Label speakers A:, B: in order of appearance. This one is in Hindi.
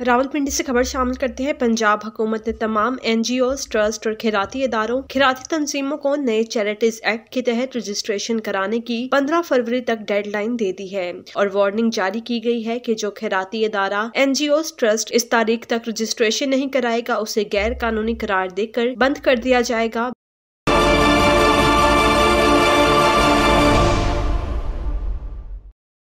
A: रावलपिंडी से खबर शामिल करते हैं, पंजाब हुकूमत ने तमाम एनजीओ ट्रस्ट और खिराती इदारों खिराती तंजीमों को नए चैरिटीज एक्ट के तहत रजिस्ट्रेशन कराने की 15 फरवरी तक डेडलाइन दे दी है। और वार्निंग जारी की गई है कि जो खिराती इदारा एनजीओ ट्रस्ट इस तारीख तक रजिस्ट्रेशन नहीं कराएगा, उसे गैर कानूनी करार देकर बंद कर दिया जाएगा।